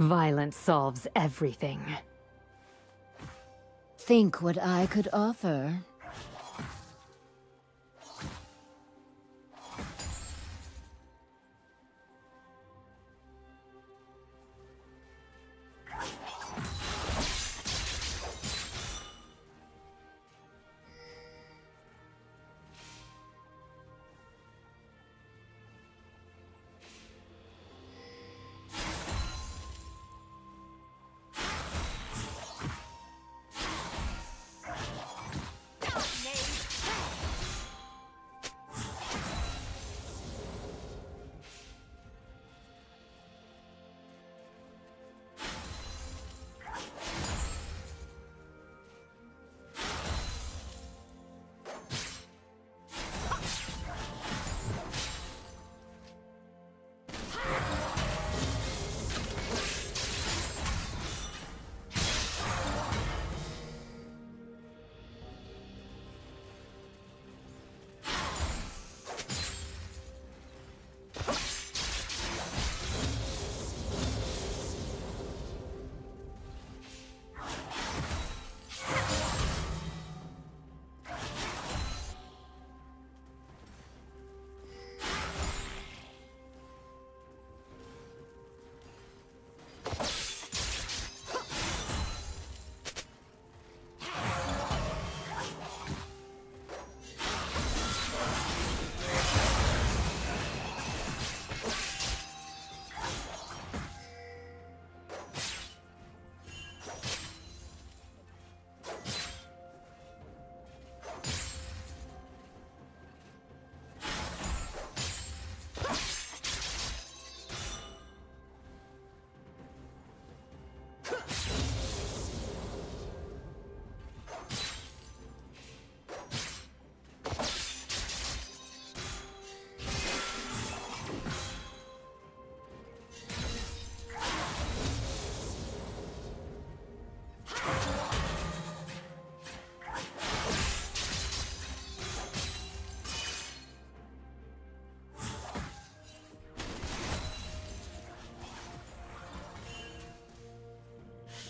Violence solves everything. Think what I could offer.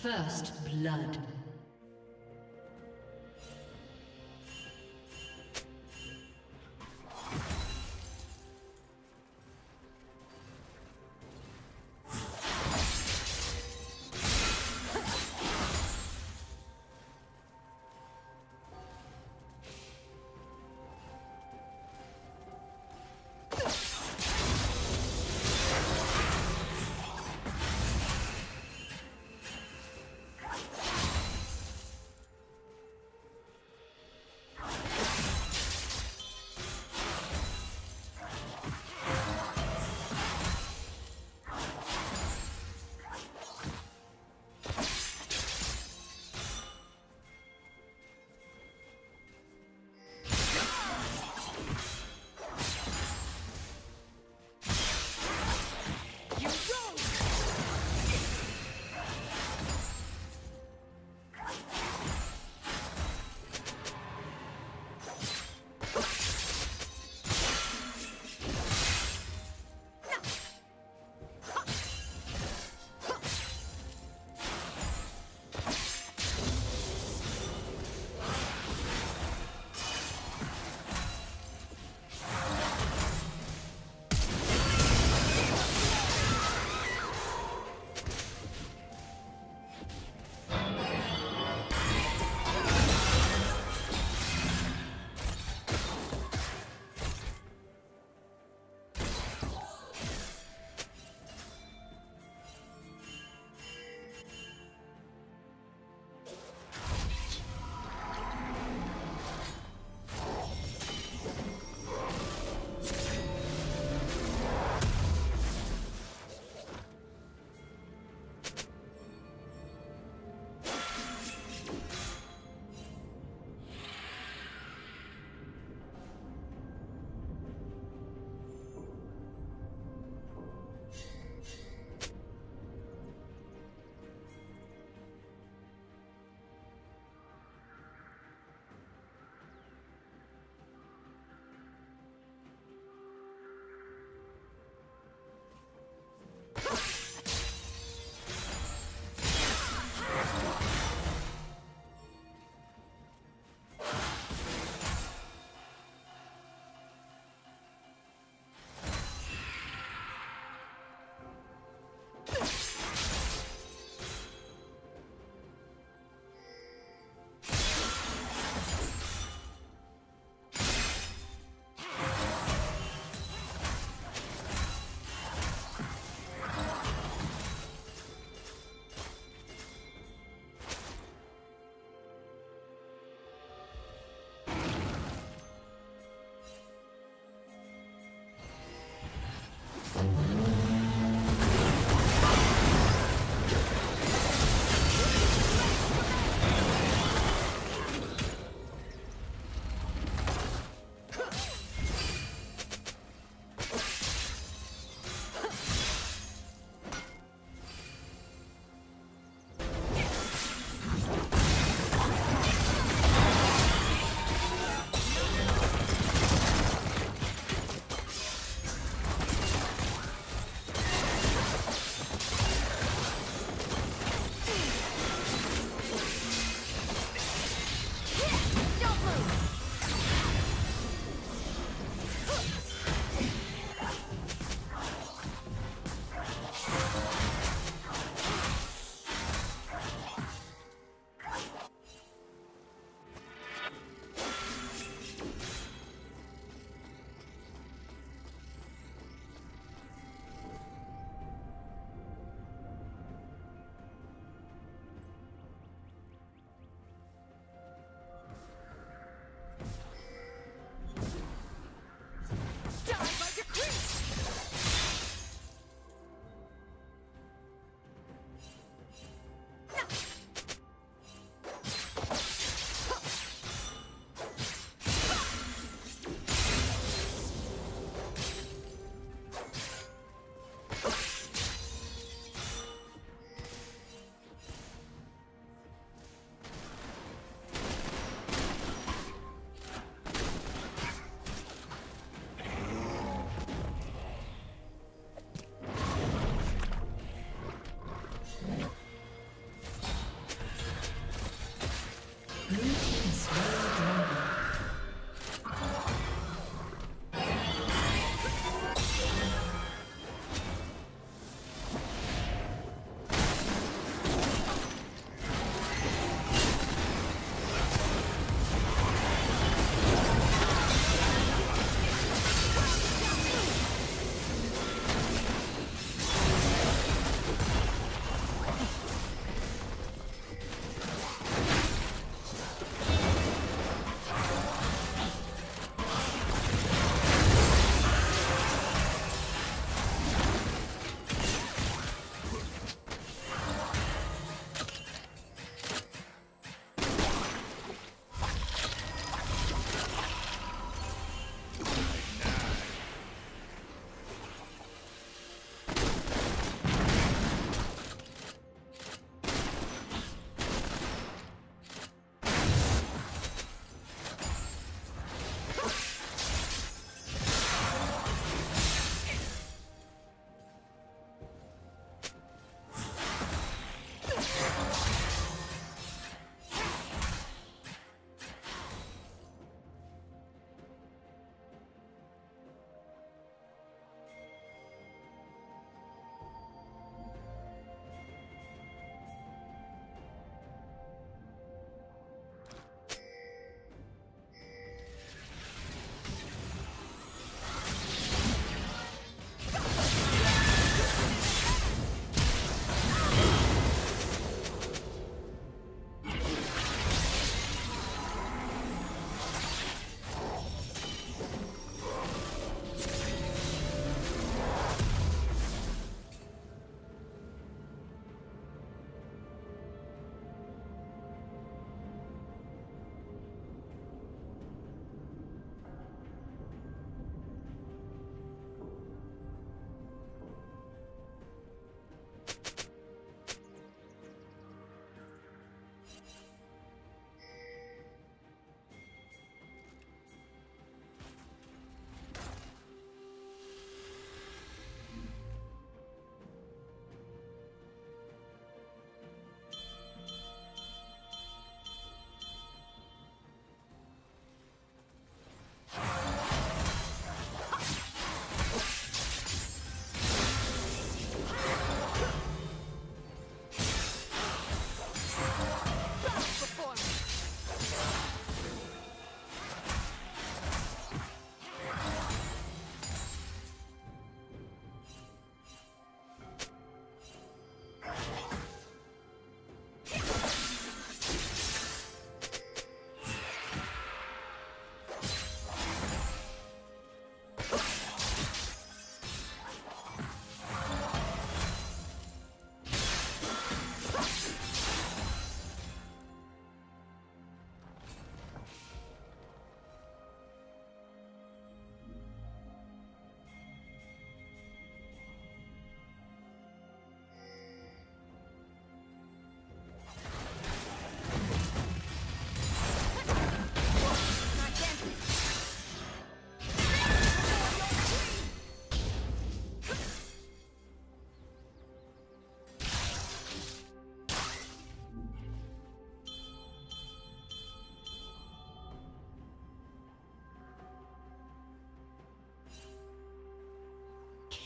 First blood.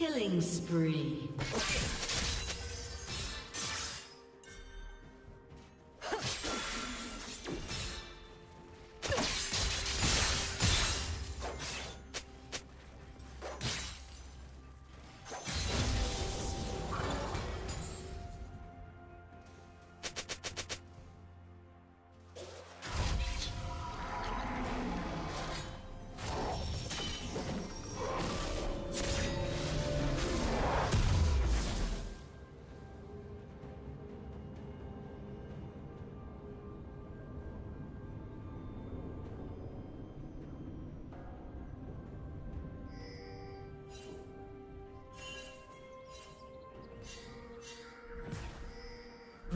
Killing spree.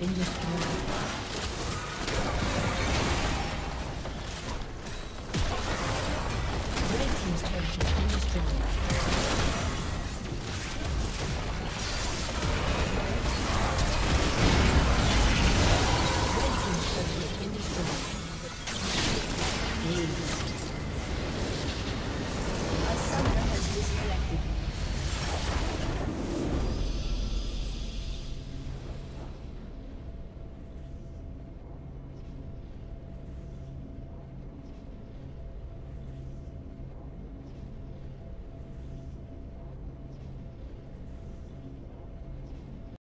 been destroyed.